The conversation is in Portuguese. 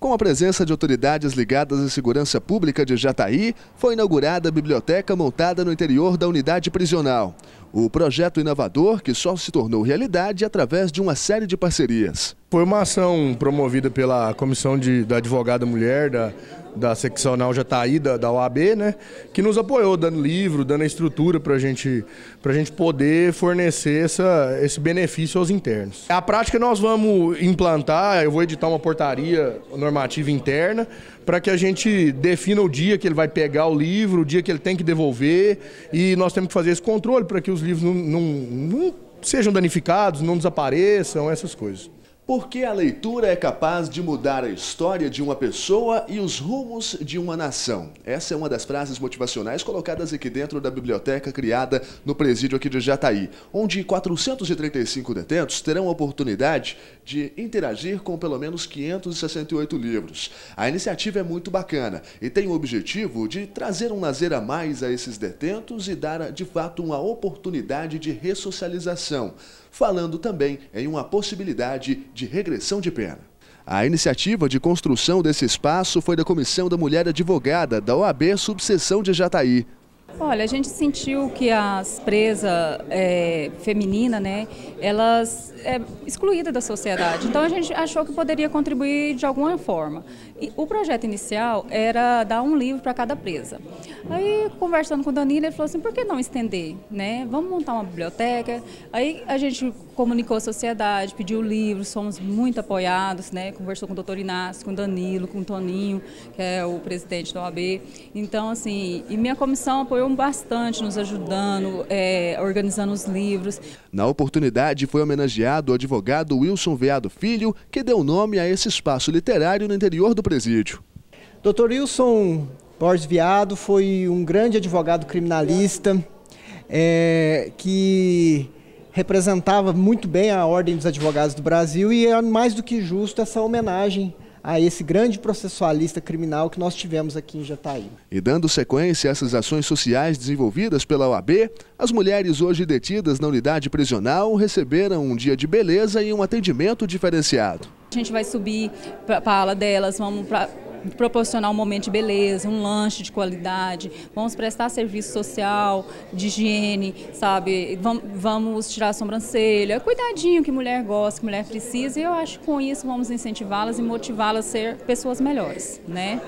Com a presença de autoridades ligadas à segurança pública de Jataí, foi inaugurada a biblioteca montada no interior da unidade prisional. O projeto inovador que só se tornou realidade através de uma série de parcerias. Foi uma ação promovida pela Comissão de, da Advogada Mulher da, da seccional Jataí da, da OAB, né, que nos apoiou dando livro, dando a estrutura para gente, a gente poder fornecer essa, esse benefício aos internos. A prática nós vamos implantar, eu vou editar uma portaria normativa interna para que a gente defina o dia que ele vai pegar o livro, o dia que ele tem que devolver e nós temos que fazer esse controle para que os livros não, não, não sejam danificados, não desapareçam, essas coisas. Porque a leitura é capaz de mudar a história de uma pessoa e os rumos de uma nação. Essa é uma das frases motivacionais colocadas aqui dentro da biblioteca criada no presídio aqui de Jataí, onde 435 detentos terão a oportunidade de interagir com pelo menos 568 livros. A iniciativa é muito bacana e tem o objetivo de trazer um lazer a mais a esses detentos e dar de fato uma oportunidade de ressocialização, falando também em uma possibilidade de regressão de pena. A iniciativa de construção desse espaço foi da Comissão da Mulher Advogada da OAB Subseção de Jataí. Olha, a gente sentiu que as presas é, femininas, né, elas é excluídas da sociedade. Então a gente achou que poderia contribuir de alguma forma. E o projeto inicial era dar um livro para cada presa. Aí, conversando com o Danilo, ele falou assim, por que não estender, né? Vamos montar uma biblioteca. Aí a gente comunicou à sociedade, pediu livros, fomos muito apoiados, né? Conversou com o doutor Inácio, com o Danilo, com o Toninho, que é o presidente da OAB. Então, assim, e minha comissão apoiou bastante, nos ajudando, é, organizando os livros. Na oportunidade, foi homenageado o advogado Wilson Veado Filho, que deu nome a esse espaço literário no interior do presídio. Dr. Wilson Borges Viado foi um grande advogado criminalista é, que representava muito bem a Ordem dos Advogados do Brasil e é mais do que justo essa homenagem a esse grande processualista criminal que nós tivemos aqui em Jataí. E dando sequência a essas ações sociais desenvolvidas pela OAB, as mulheres hoje detidas na unidade prisional receberam um dia de beleza e um atendimento diferenciado. A gente vai subir para a ala delas, vamos para proporcionar um momento de beleza, um lanche de qualidade, vamos prestar serviço social, de higiene, sabe? Vamos, tirar a sobrancelha, cuidadinho que mulher gosta, que mulher precisa, e eu acho que com isso vamos incentivá-las e motivá-las a ser pessoas melhores, né?